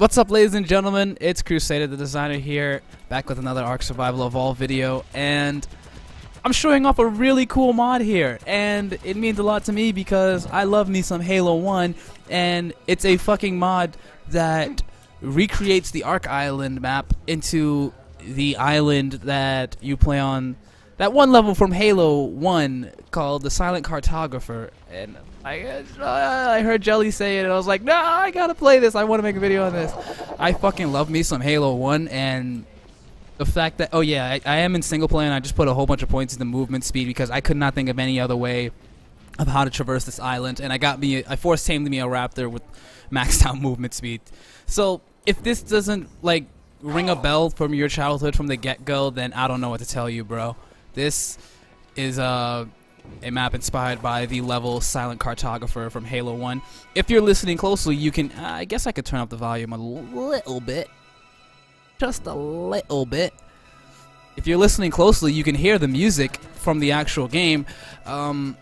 What's up ladies and gentlemen, it's Crusader the designer here, back with another Ark Survival Evolved video, and I'm showing off a really cool mod here, and it means a lot to me because I love me some Halo 1, and it's a fucking mod that recreates the Ark Island map into the island that you play on that one level from Halo 1 called the Silent Cartographer, and I, uh, I heard Jelly say it, and I was like, no, I gotta play this. I want to make a video on this. I fucking love me some Halo 1, and the fact that, oh yeah, I, I am in single player, and I just put a whole bunch of points into movement speed because I could not think of any other way of how to traverse this island, and I got me, I forced tamed me a raptor with maxed out movement speed. So if this doesn't like ring a bell from your childhood from the get-go, then I don't know what to tell you, bro. This is uh a map inspired by the level Silent Cartographer from Halo 1. If you're listening closely, you can, uh, I guess I could turn up the volume a little bit. Just a little bit. If you're listening closely, you can hear the music from the actual game. Um,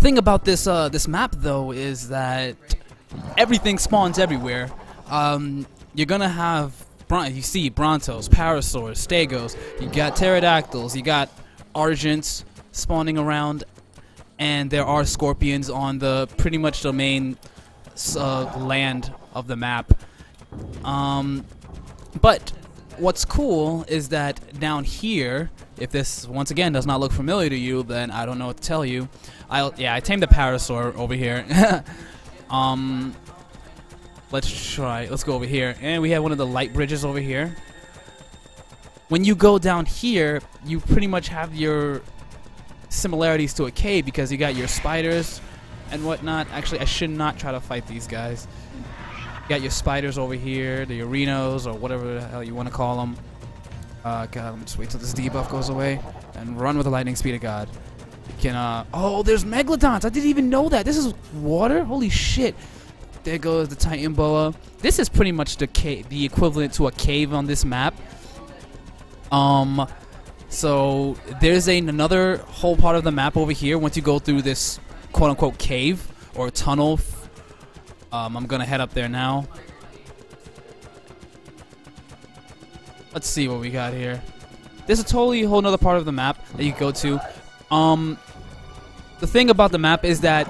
thing about this uh, this map, though, is that everything spawns everywhere. Um, you're gonna have, you see Brontos, Parasaurs, Stegos, you got Pterodactyls, you got Argents, spawning around, and there are scorpions on the pretty much the main uh, land of the map. Um, but what's cool is that down here, if this once again does not look familiar to you, then I don't know what to tell you. I yeah, I tamed the parasaur over here. um, let's try. Let's go over here, and we have one of the light bridges over here. When you go down here, you pretty much have your similarities to a cave because you got your spiders and whatnot. Actually, I should not try to fight these guys. You got your spiders over here, the Araneos, or whatever the hell you want to call them. Uh, God, let me just wait till this debuff goes away and run with the lightning speed of God. You can, uh, oh, there's Megalodons. I didn't even know that. This is water? Holy shit. There goes the Titanoboa. This is pretty much the cave, the equivalent to a cave on this map. Um, so there's a, another whole part of the map over here. Once you go through this quote-unquote cave or tunnel, um, I'm gonna head up there now. Let's see what we got here. There's a totally whole other part of the map that you go to. Um, the thing about the map is that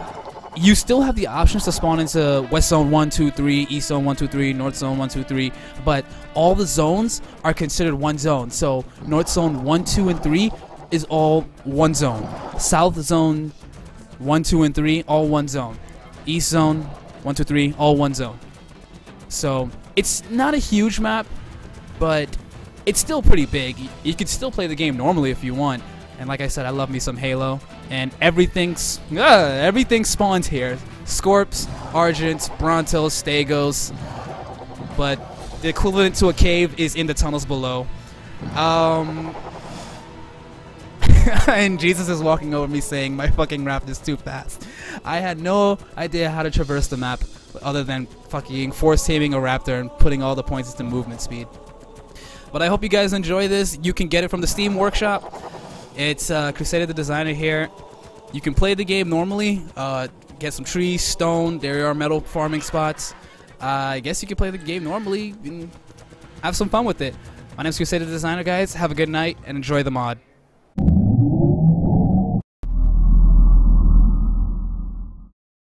you still have the options to spawn into West Zone 1, 2, 3, East Zone 1, 2, 3, North Zone 1, 2, 3, but all the zones are considered one zone. So North Zone 1, 2, and 3 is all one zone. South Zone 1, 2, and 3, all one zone. East Zone 1, 2, 3, all one zone. So it's not a huge map, but it's still pretty big. You could still play the game normally if you want. And like I said, I love me some Halo. And everything's uh, everything spawns here. Scorps, Argents, Brontos, Stegos. But the equivalent to a cave is in the tunnels below. Um, and Jesus is walking over me saying my fucking raft is too fast. I had no idea how to traverse the map other than fucking force taming a raptor and putting all the points into movement speed. But I hope you guys enjoy this. You can get it from the Steam Workshop. It's uh, Crusader the designer here. You can play the game normally, uh, get some trees, stone, there are metal farming spots. Uh, I guess you can play the game normally and have some fun with it. My name is Crusader the Designer, guys. Have a good night and enjoy the mod.